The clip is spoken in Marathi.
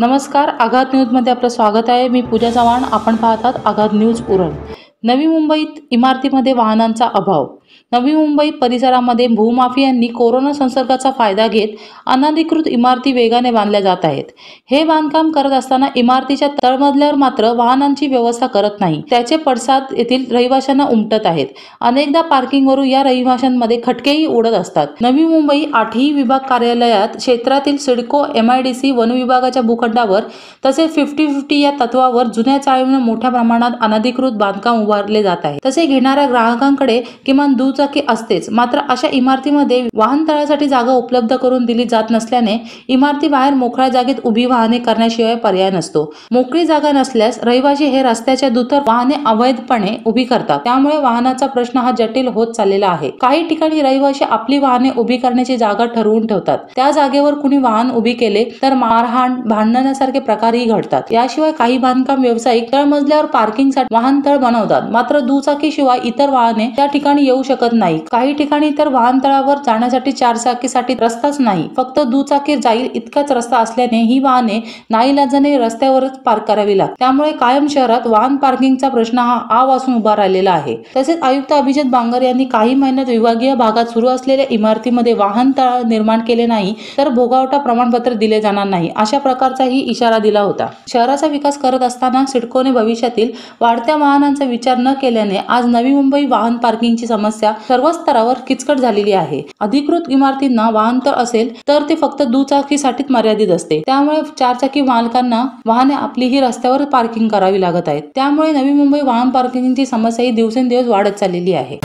नमस्कार आघात न्यूजमध्ये आपलं स्वागत आहे. मी पूजा चव्हाण. आपण पाहतात आघात न्यूज उरण. नवी मुंबईत इमारतीमध्ये वाहनांचा अभाव. नवी मुंबई परिसरामध्ये भूमाफियांनी कोरोना संसर्गाचा फायदा घेत अनधिकृत इमारती वेगाने बांधल्या जात आहेत. हे बांधकाम करत असताना इमारतीच्या तळमजल्यावर मात्र वाहनांची व्यवस्था करत नाही. त्याचे पडसाद येथील रहिवाशांना उमटत आहेत. अनेकदा पार्किंगवरून या रहिवाशांमध्ये खटकेही उडत असतात. नवी मुंबई आठही विभाग कार्यालयात क्षेत्रातील सिडको एमआयडीसी वन विभागाच्या भूखंडावर तसेच फिफ्टी फिफ्टी या तत्वावर जुन्या चाळीने मोठ्या प्रमाणात अनधिकृत बांधकाम उभारले जात आहे. तसे घेणाऱ्या ग्राहकांकडे किमान दुचाकी असतेच. मात्र अशा इमारतीमध्ये वाहन तळासाठी जागा उपलब्ध करून दिली जात नसल्याने इमारती बाहेर मोकळ्या जागेत उभी वाहने करण्याशिवाय पर्याय नसतो. मोकळी जागा नसल्यास रहिवासी हे रस्त्याच्या दुतर वाहने अवैधपणे उभी करतात. त्यामुळे वाहनाचा प्रश्न हा जटिल होत चाललेला आहे. काही ठिकाणी रहिवाशी आपली वाहने उभी करण्याची जागा ठरवून ठेवतात. त्या जागेवर कुणी वाहन उभी केले तर मारहाण भांडण्यासारखे प्रकारही घडतात. याशिवाय काही बांधकाम व्यावसायिक तळमजल्यावर पार्किंगसाठी वाहन तळ बनवतात. मात्र दुचाकीशिवाय इतर वाहने त्या ठिकाणी येऊ शकत नाही. काही ठिकाणी तर वाहनतळावर जाण्यासाठी चारचाकीसाठी रस्ताच नाही. फक्त दुचाकी जाईल इतकाच रस्ता असल्याने ही वाहने नाईलाजाने रस्त्यावरच पार्क करावी लागतात. त्यामुळे कायम शहरात वाहन पार्किंगचा प्रश्न हा आव असून उभा राहिलेला आहे. तसेच आयुक्त अभिजित बांगर यांनी काही महिन्यात विभागीय भागात सुरू असलेल्या इमारतीमध्ये वाहन तळ निर्माण केले नाही तर भोगावटा प्रमाणपत्र दिले जाणार नाही अशा प्रकारचाही इशारा दिला होता. शहराचा विकास करत असताना सिडकोने भविष्यातील वाढत्या वाहनांचा विचार न केल्याने आज नवी मुंबई वाहन पार्किंगची समस्या समस्या सर्व स्तरावर किचकट झालेली आहे. अधिकृत इमारतींना वाहनतळ असेल तर ते फक्त दुचाकीसाठीच मर्यादित असते. त्यामुळे चारचाकी मालकांना वाहने आपली ही रस्त्यावर पार्किंग करावी लागत आहेत. त्यामुळे नवी मुंबई वाहन पार्किंगची समस्या ही दिवसेंदिवस वाढत चाललेली आहे.